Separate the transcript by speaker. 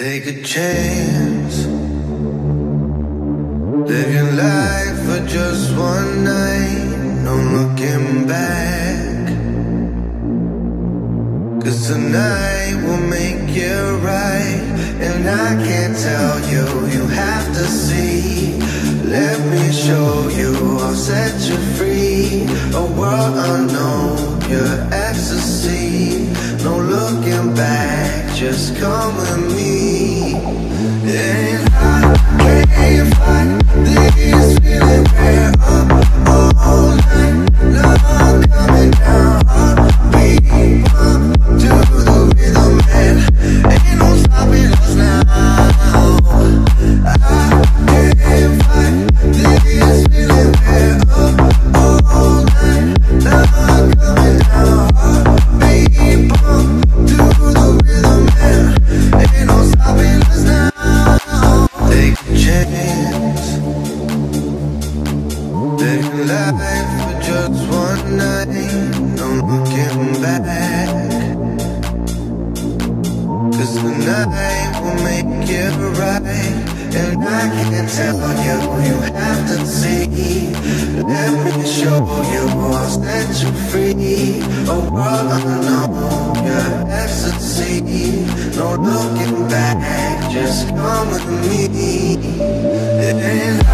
Speaker 1: Take a chance. Live your life for just one night. No looking back. Cause tonight will make you right. And I can't tell you, you have to see. Let me show you, I'll set you free. A world unknown, your ecstasy. No looking back, just come with me. And I can't fight this feeling life for just one night, no looking will make it right. And I can tell you, you have to see. Let me show you, I'll set you free. A world unknown. No looking back, just come with me. And I can't